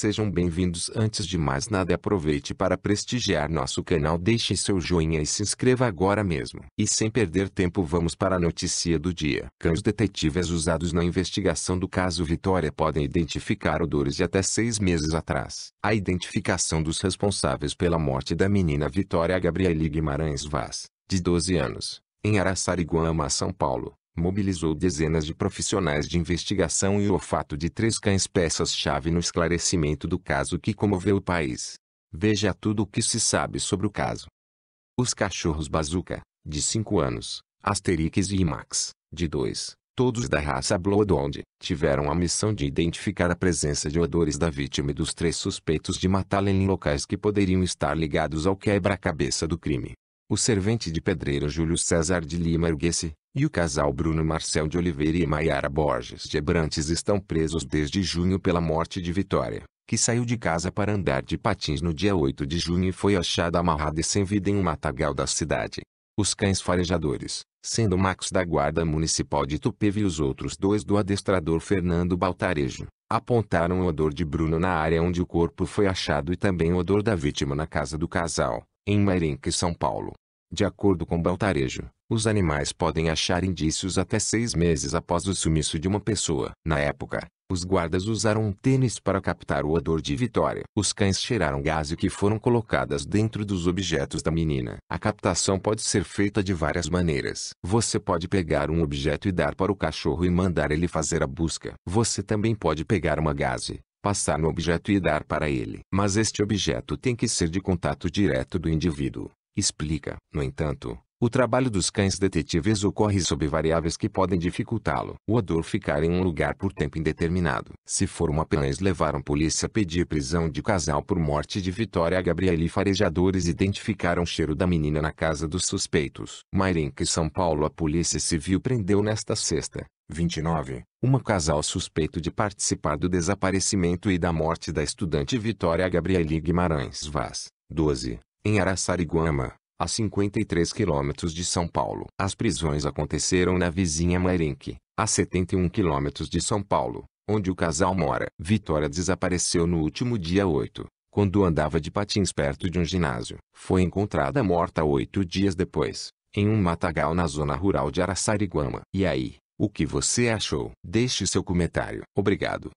Sejam bem-vindos antes de mais nada aproveite para prestigiar nosso canal deixe seu joinha e se inscreva agora mesmo. E sem perder tempo vamos para a notícia do dia. Cães detetives usados na investigação do caso Vitória podem identificar odores de até seis meses atrás. A identificação dos responsáveis pela morte da menina Vitória Gabriele Guimarães Vaz, de 12 anos, em Araçariguama, São Paulo, mobilizou dezenas de profissionais de investigação e o olfato de três cães peças-chave no esclarecimento do caso que comoveu o país. Veja tudo o que se sabe sobre o caso. Os cachorros Bazooka, de 5 anos, Asterix e Imax, de 2, todos da raça Bloodhound, tiveram a missão de identificar a presença de odores da vítima e dos três suspeitos de matá-la em locais que poderiam estar ligados ao quebra-cabeça do crime. O servente de pedreiro Júlio César de Lima Erguesse, e o casal Bruno Marcel de Oliveira e Maiara Borges de Abrantes estão presos desde junho pela morte de Vitória, que saiu de casa para andar de patins no dia 8 de junho e foi achada amarrada e sem vida em um matagal da cidade. Os cães farejadores, sendo Max da Guarda Municipal de Tupeve e os outros dois do adestrador Fernando Baltarejo, apontaram o odor de Bruno na área onde o corpo foi achado e também o odor da vítima na casa do casal, em Mairenque, São Paulo. De acordo com Baltarejo, os animais podem achar indícios até seis meses após o sumiço de uma pessoa. Na época, os guardas usaram um tênis para captar o odor de Vitória. Os cães cheiraram gás que foram colocadas dentro dos objetos da menina. A captação pode ser feita de várias maneiras. Você pode pegar um objeto e dar para o cachorro e mandar ele fazer a busca. Você também pode pegar uma gase, passar no objeto e dar para ele. Mas este objeto tem que ser de contato direto do indivíduo. Explica. No entanto, o trabalho dos cães detetives ocorre sob variáveis que podem dificultá-lo. O odor ficar em um lugar por tempo indeterminado. Se for uma cães levaram polícia pedir prisão de casal por morte de Vitória Gabriele farejadores identificaram o cheiro da menina na casa dos suspeitos. Mairenque São Paulo A Polícia Civil prendeu nesta sexta, 29, uma casal suspeito de participar do desaparecimento e da morte da estudante Vitória Gabriele Guimarães Vaz, 12, em Araçariguama, a 53 quilômetros de São Paulo. As prisões aconteceram na vizinha Mairenque, a 71 quilômetros de São Paulo, onde o casal mora. Vitória desapareceu no último dia 8, quando andava de patins perto de um ginásio. Foi encontrada morta oito dias depois, em um matagal na zona rural de Araçariguama. E aí, o que você achou? Deixe seu comentário. Obrigado.